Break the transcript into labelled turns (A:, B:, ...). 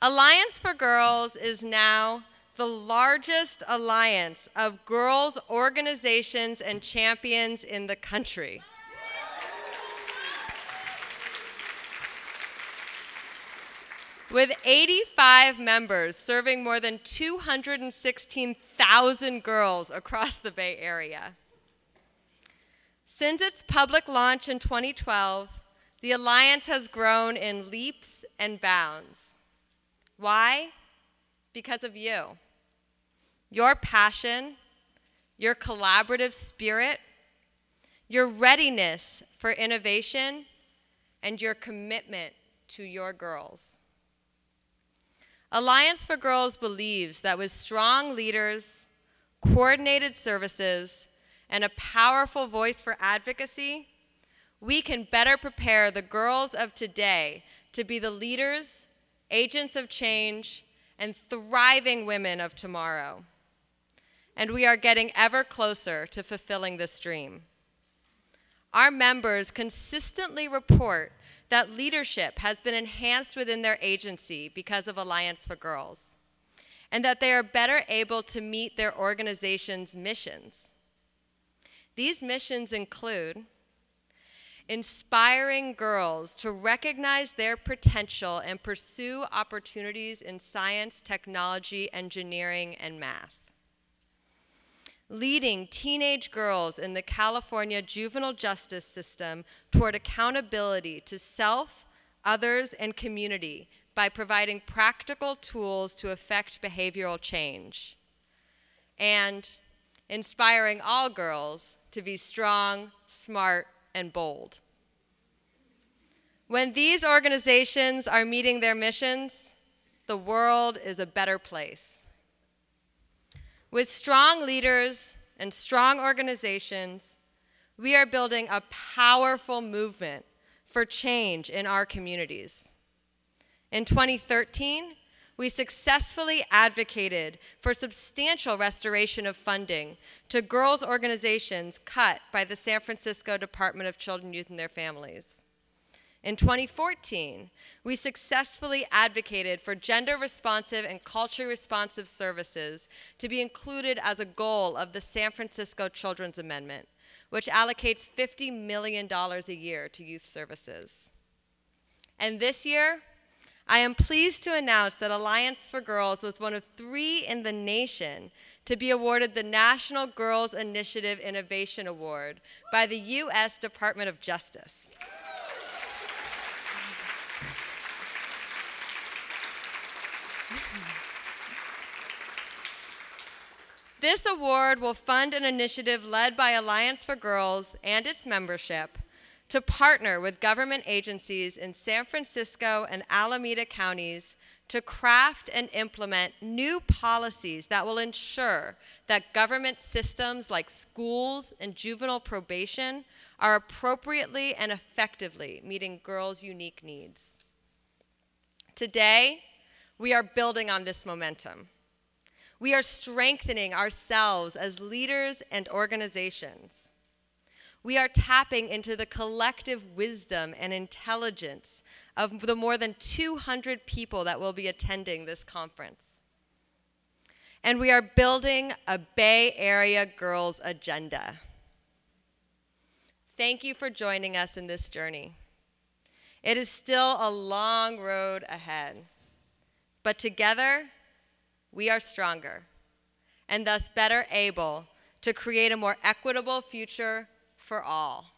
A: Alliance for Girls is now the largest alliance of girls' organizations and champions in the country. With 85 members serving more than 216,000 girls across the Bay Area. Since its public launch in 2012, the Alliance has grown in leaps and bounds. Why? Because of you. Your passion, your collaborative spirit, your readiness for innovation, and your commitment to your girls. Alliance for Girls believes that with strong leaders, coordinated services, and a powerful voice for advocacy, we can better prepare the girls of today to be the leaders, agents of change, and thriving women of tomorrow. And we are getting ever closer to fulfilling this dream. Our members consistently report that leadership has been enhanced within their agency because of Alliance for Girls, and that they are better able to meet their organization's missions. These missions include inspiring girls to recognize their potential and pursue opportunities in science, technology, engineering, and math. Leading teenage girls in the California juvenile justice system toward accountability to self, others, and community by providing practical tools to affect behavioral change. And inspiring all girls to be strong, smart, and bold. When these organizations are meeting their missions, the world is a better place. With strong leaders and strong organizations, we are building a powerful movement for change in our communities. In 2013, we successfully advocated for substantial restoration of funding to girls' organizations cut by the San Francisco Department of Children, Youth, and Their Families. In 2014, we successfully advocated for gender responsive and culturally responsive services to be included as a goal of the San Francisco Children's Amendment, which allocates $50 million a year to youth services. And this year, I am pleased to announce that Alliance for Girls was one of three in the nation to be awarded the National Girls Initiative Innovation Award by the U.S. Department of Justice. This award will fund an initiative led by Alliance for Girls and its membership to partner with government agencies in San Francisco and Alameda counties to craft and implement new policies that will ensure that government systems like schools and juvenile probation are appropriately and effectively meeting girls' unique needs. Today, we are building on this momentum. We are strengthening ourselves as leaders and organizations. We are tapping into the collective wisdom and intelligence of the more than 200 people that will be attending this conference. And we are building a Bay Area Girls Agenda. Thank you for joining us in this journey. It is still a long road ahead, but together, we are stronger and thus better able to create a more equitable future for all.